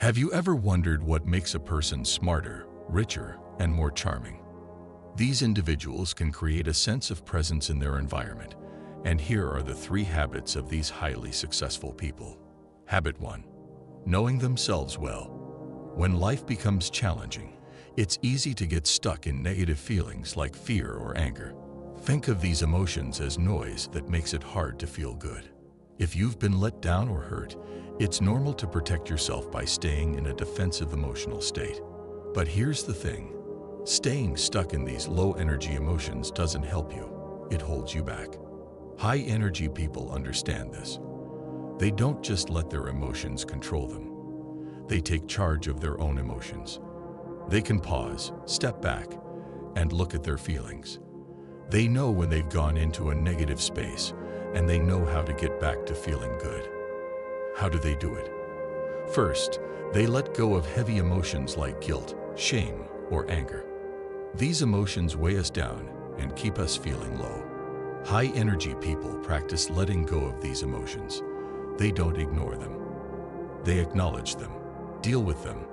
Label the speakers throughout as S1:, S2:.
S1: Have you ever wondered what makes a person smarter, richer, and more charming? These individuals can create a sense of presence in their environment, and here are the three habits of these highly successful people. Habit 1. Knowing themselves well. When life becomes challenging, it's easy to get stuck in negative feelings like fear or anger. Think of these emotions as noise that makes it hard to feel good. If you've been let down or hurt, it's normal to protect yourself by staying in a defensive emotional state. But here's the thing. Staying stuck in these low-energy emotions doesn't help you. It holds you back. High-energy people understand this. They don't just let their emotions control them. They take charge of their own emotions. They can pause, step back, and look at their feelings. They know when they've gone into a negative space, and they know how to get back to feeling good. How do they do it? First, they let go of heavy emotions like guilt, shame, or anger. These emotions weigh us down and keep us feeling low. High-energy people practice letting go of these emotions. They don't ignore them. They acknowledge them, deal with them,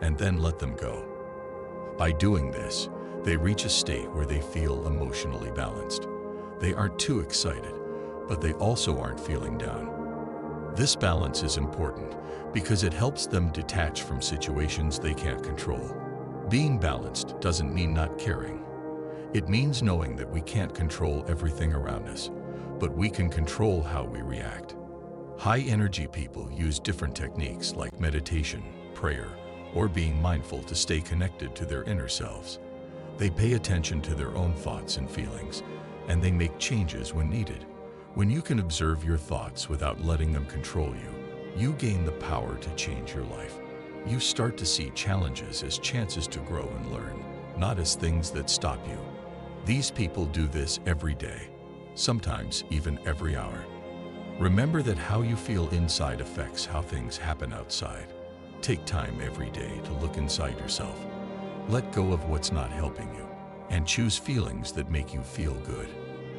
S1: and then let them go. By doing this, they reach a state where they feel emotionally balanced. They aren't too excited, but they also aren't feeling down. This balance is important because it helps them detach from situations they can't control. Being balanced doesn't mean not caring. It means knowing that we can't control everything around us, but we can control how we react. High-energy people use different techniques like meditation, prayer, or being mindful to stay connected to their inner selves. They pay attention to their own thoughts and feelings, and they make changes when needed. When you can observe your thoughts without letting them control you, you gain the power to change your life. You start to see challenges as chances to grow and learn, not as things that stop you. These people do this every day, sometimes even every hour. Remember that how you feel inside affects how things happen outside. Take time every day to look inside yourself. Let go of what's not helping you and choose feelings that make you feel good.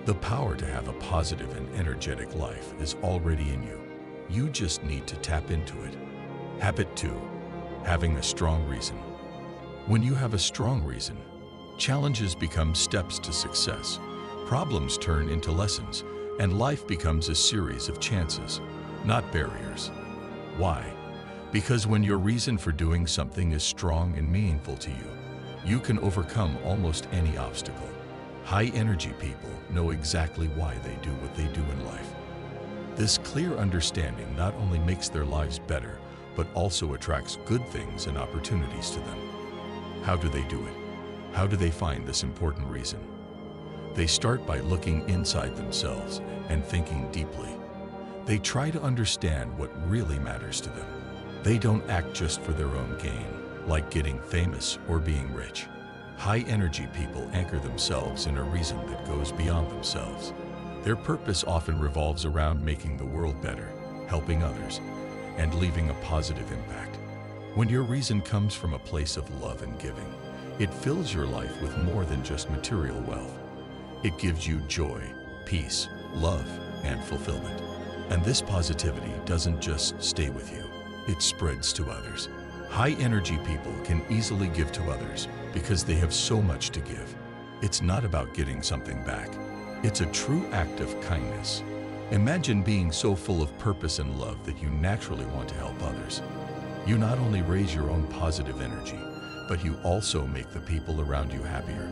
S1: The power to have a positive and energetic life is already in you. You just need to tap into it. Habit 2. Having a strong reason. When you have a strong reason, challenges become steps to success, problems turn into lessons, and life becomes a series of chances, not barriers. Why? Because when your reason for doing something is strong and meaningful to you, you can overcome almost any obstacle. High-energy people know exactly why they do what they do in life. This clear understanding not only makes their lives better, but also attracts good things and opportunities to them. How do they do it? How do they find this important reason? They start by looking inside themselves and thinking deeply. They try to understand what really matters to them. They don't act just for their own gain, like getting famous or being rich. High-energy people anchor themselves in a reason that goes beyond themselves. Their purpose often revolves around making the world better, helping others, and leaving a positive impact. When your reason comes from a place of love and giving, it fills your life with more than just material wealth. It gives you joy, peace, love, and fulfillment. And this positivity doesn't just stay with you, it spreads to others. High-energy people can easily give to others because they have so much to give. It's not about getting something back. It's a true act of kindness. Imagine being so full of purpose and love that you naturally want to help others. You not only raise your own positive energy, but you also make the people around you happier.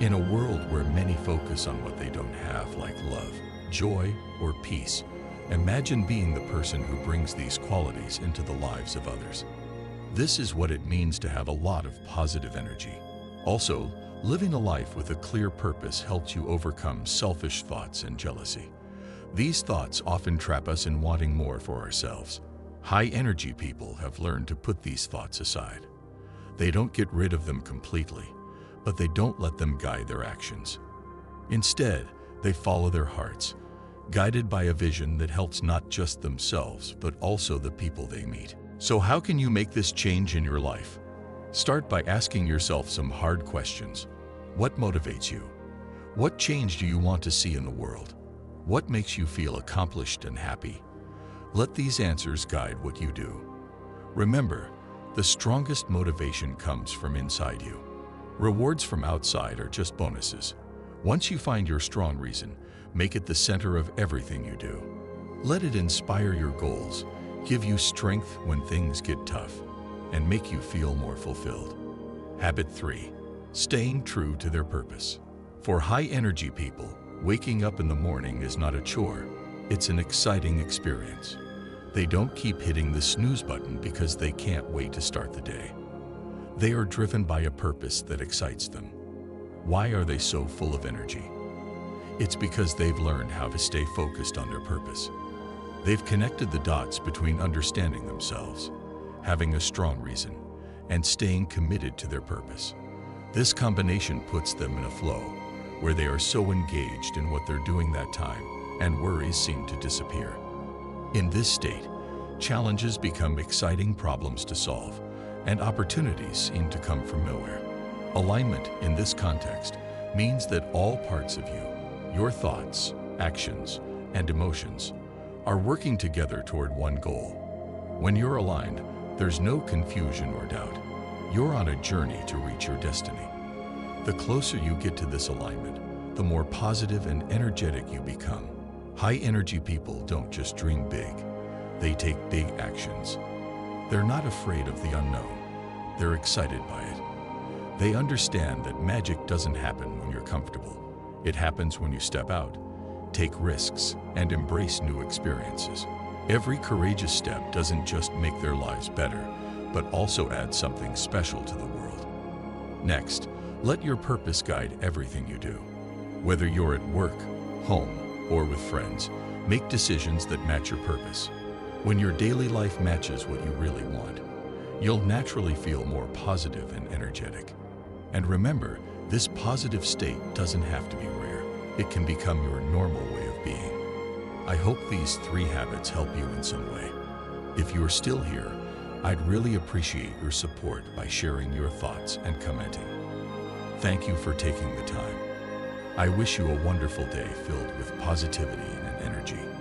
S1: In a world where many focus on what they don't have, like love, joy, or peace, imagine being the person who brings these qualities into the lives of others. This is what it means to have a lot of positive energy. Also, living a life with a clear purpose helps you overcome selfish thoughts and jealousy. These thoughts often trap us in wanting more for ourselves. High-energy people have learned to put these thoughts aside. They don't get rid of them completely, but they don't let them guide their actions. Instead, they follow their hearts, guided by a vision that helps not just themselves, but also the people they meet. So how can you make this change in your life? Start by asking yourself some hard questions. What motivates you? What change do you want to see in the world? What makes you feel accomplished and happy? Let these answers guide what you do. Remember, the strongest motivation comes from inside you. Rewards from outside are just bonuses. Once you find your strong reason, make it the center of everything you do. Let it inspire your goals, give you strength when things get tough, and make you feel more fulfilled. Habit 3. Staying true to their purpose. For high-energy people, waking up in the morning is not a chore. It's an exciting experience. They don't keep hitting the snooze button because they can't wait to start the day. They are driven by a purpose that excites them. Why are they so full of energy? It's because they've learned how to stay focused on their purpose. They've connected the dots between understanding themselves, having a strong reason, and staying committed to their purpose. This combination puts them in a flow where they are so engaged in what they're doing that time and worries seem to disappear. In this state, challenges become exciting problems to solve, and opportunities seem to come from nowhere. Alignment in this context means that all parts of you, your thoughts, actions, and emotions, are working together toward one goal. When you're aligned, there's no confusion or doubt. You're on a journey to reach your destiny. The closer you get to this alignment, the more positive and energetic you become. High energy people don't just dream big, they take big actions. They're not afraid of the unknown, they're excited by it. They understand that magic doesn't happen when you're comfortable. It happens when you step out, take risks, and embrace new experiences. Every courageous step doesn't just make their lives better, but also add something special to the world. Next, let your purpose guide everything you do. Whether you're at work, home, or with friends, make decisions that match your purpose. When your daily life matches what you really want, you'll naturally feel more positive and energetic. And remember, this positive state doesn't have to be rare. It can become your normal way of being. I hope these three habits help you in some way. If you're still here, I'd really appreciate your support by sharing your thoughts and commenting. Thank you for taking the time. I wish you a wonderful day filled with positivity and energy.